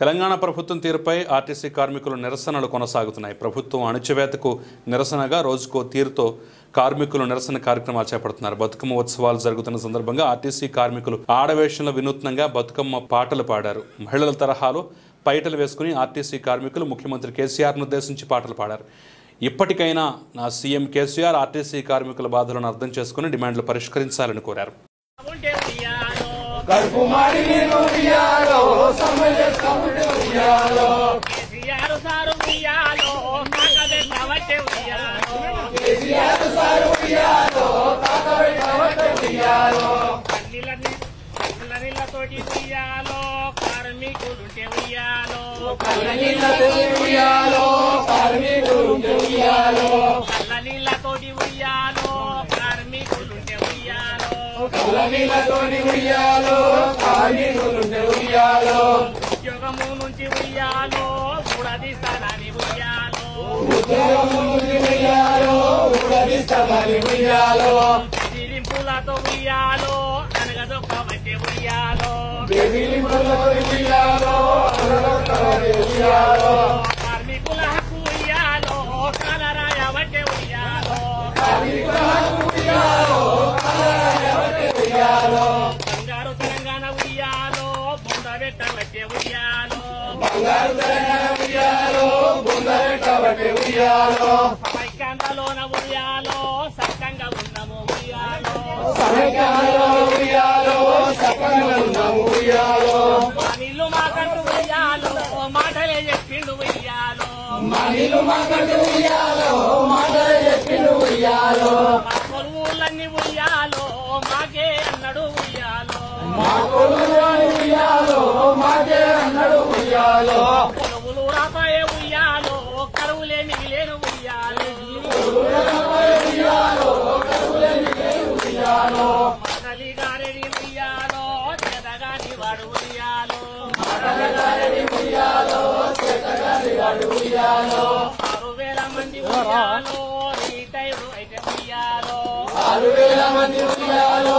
తెలంగాణ ప్రభుత్వం తీరుపై ఆర్టీసీ కార్మికులు నిరసనలు కొనసాగుతున్నాయి. ప్రభుత్వం అణచివేతకు నిరసనగా రోజుకో తీరుతో కార్మికులు నిరసన కార్యక్రమాలు చేపడుతున్నారు. బతుకమ్మ ఉత్సవాలు జరుగుతున్న సందర్భంగా ఆర్టీసీ కార్మికులు ఆడవేషంలో వినూత్నంగా బతుకమ్మ పాటలు పాడారు. మహిళల తరహాలో పైటలు వేసుకుని ఆర్టీసీ కార్మికులు ముఖ్యమంత్రి కేసీఆర్ను ఉద్దేశించి పాటలు పాడారు. ఇప్పటికైనా నా సీఎం కేసీఆర్ ఆర్టీసీ కార్మికుల బాధలను అర్థం చేసుకుని డిమాండ్లు పరిష్కరించాలని కోరారు. కార్మికులుంటే ఉయ్యాలో. ఉయ్యాలో కార్మికులుంటే ఉయ్యాలో. కళ్ళ నీళ్ళతోని ఉయ్యాలో కార్మికులుంటే ఉయ్యాలో. ఉద్యోగము నుంచి ఉయ్యాలో మూడది స్థానాన్ని ఉయ్యాలో. ఉద్యోగము నుంచి ఉయ్యాలో ఊడదిస్తామని ఉయ్యాలో. చెల్లింపులతో ఉయ్యాలో అనగదొక్క వంటి ఉయ్యాలో. బెదిరింపులతో ఉయ్యాలో అరవై ఉయ్యాలో. బొందబెట్ట ఉయ్యాలో బంగారు తెలంగాణ ఉయ్యాలో బుందరెట్టబట్టే ఉయ్యాలో సమైక్యాంధ్రలోన ఉయ్యాలో సక్కంగా ఉన్నాము ఉయ్యాలో సమైక్యాంధ్రలో ఉయ్యాలో సక్కంగా ఉన్నాము ఉయ్యాలో మా నీళ్ళు మాకంటూ ఉయ్యాలో మాటలే చెప్పిండు ఉయ్యాలో మా నీళ్ళు మాకంటే ఉయ్యాలో మాటలు చెప్పిండు ఉయ్యాలో మా కొలువులన్నీ ఉయ్యాలో మాకే అన్నాడు ఉయ్యాలో. మా కొలువు ఉయ్యాలో. కొలువులు రాపాయే ఉయ్యాలో కరువులే మిగిలేను ఉయ్యాలో మాటలి గారెడి ఉయ్యాలో చెదగాని వాడు ఉయ్యాలో ఆరు వేల మంది ఉయ్యాలో రిటైర్డ్ అయితే ఉయ్యాలో. ఆరు వేల మంది ఉయ్యాలో. రిటైర్డ్ అయితే